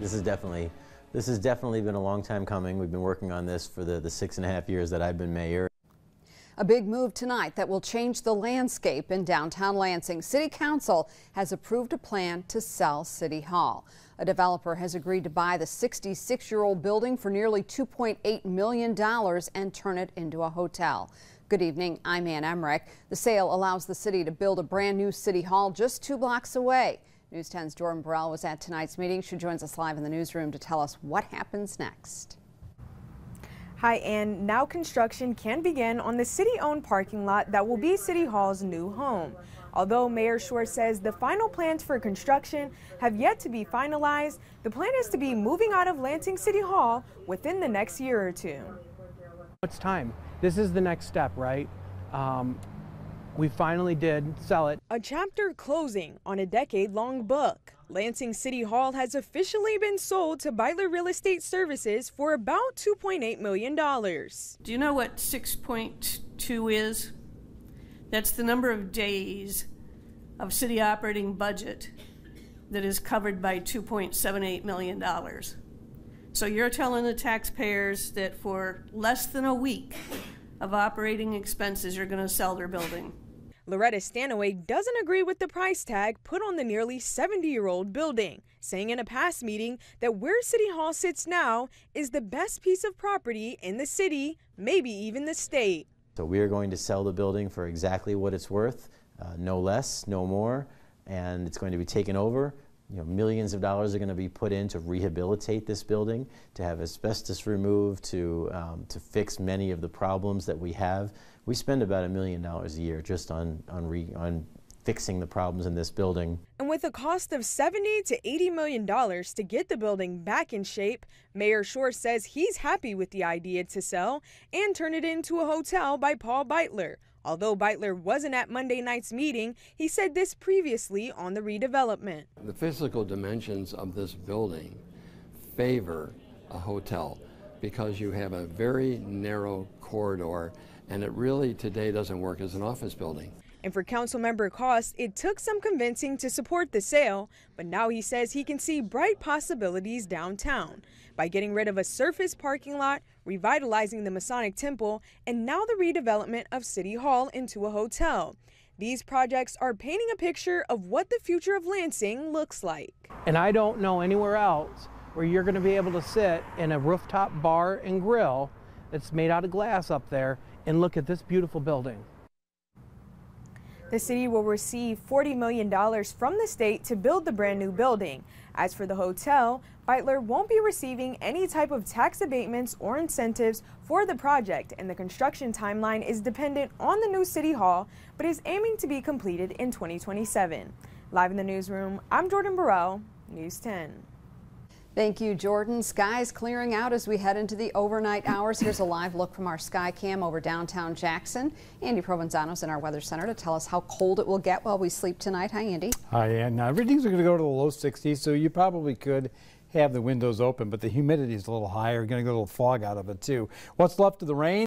This is definitely, this has definitely been a long time coming. We've been working on this for the, the six and a half years that I've been mayor. A big move tonight that will change the landscape in downtown Lansing. City Council has approved a plan to sell City Hall. A developer has agreed to buy the 66 year old building for nearly $2.8 million and turn it into a hotel. Good evening. I'm Ann Emmerich. The sale allows the city to build a brand new City Hall just two blocks away. News 10's Jordan Burrell was at tonight's meeting. She joins us live in the newsroom to tell us what happens next. Hi, and now construction can begin on the city-owned parking lot that will be City Hall's new home. Although Mayor Schor says the final plans for construction have yet to be finalized, the plan is to be moving out of Lansing City Hall within the next year or two. It's time. This is the next step, right? Um, we finally did sell it. A chapter closing on a decade-long book. Lansing City Hall has officially been sold to Beitler Real Estate Services for about $2.8 million. Do you know what 6.2 is? That's the number of days of city operating budget that is covered by $2.78 million. So you're telling the taxpayers that for less than a week of operating expenses, you're going to sell their building. Loretta Stanaway doesn't agree with the price tag put on the nearly 70 year old building, saying in a past meeting that where City Hall sits now is the best piece of property in the city, maybe even the state. So we are going to sell the building for exactly what it's worth, uh, no less, no more, and it's going to be taken over. You know, millions of dollars are going to be put in to rehabilitate this building, to have asbestos removed, to, um, to fix many of the problems that we have. We spend about a million dollars a year just on, on, re, on fixing the problems in this building. And with a cost of 70 to 80 million dollars to get the building back in shape, Mayor Schor says he's happy with the idea to sell and turn it into a hotel by Paul Beitler, Although Beitler wasn't at Monday night's meeting, he said this previously on the redevelopment. The physical dimensions of this building favor a hotel because you have a very narrow corridor and it really today doesn't work as an office building. And for Councilmember Kost, it took some convincing to support the sale, but now he says he can see bright possibilities downtown by getting rid of a surface parking lot, revitalizing the Masonic Temple, and now the redevelopment of City Hall into a hotel. These projects are painting a picture of what the future of Lansing looks like. And I don't know anywhere else where you're going to be able to sit in a rooftop bar and grill that's made out of glass up there and look at this beautiful building. The city will receive $40 million from the state to build the brand new building. As for the hotel, Beitler won't be receiving any type of tax abatements or incentives for the project, and the construction timeline is dependent on the new city hall, but is aiming to be completed in 2027. Live in the newsroom, I'm Jordan Burrell, News 10. Thank you, Jordan. Skies clearing out as we head into the overnight hours. Here's a live look from our sky cam over downtown Jackson. Andy Provenzano's in our weather center to tell us how cold it will get while we sleep tonight. Hi, Andy. Hi, and uh, everything's going to go to the low 60s, so you probably could have the windows open, but the humidity is a little higher. Going to get a little fog out of it, too. What's left of the rain?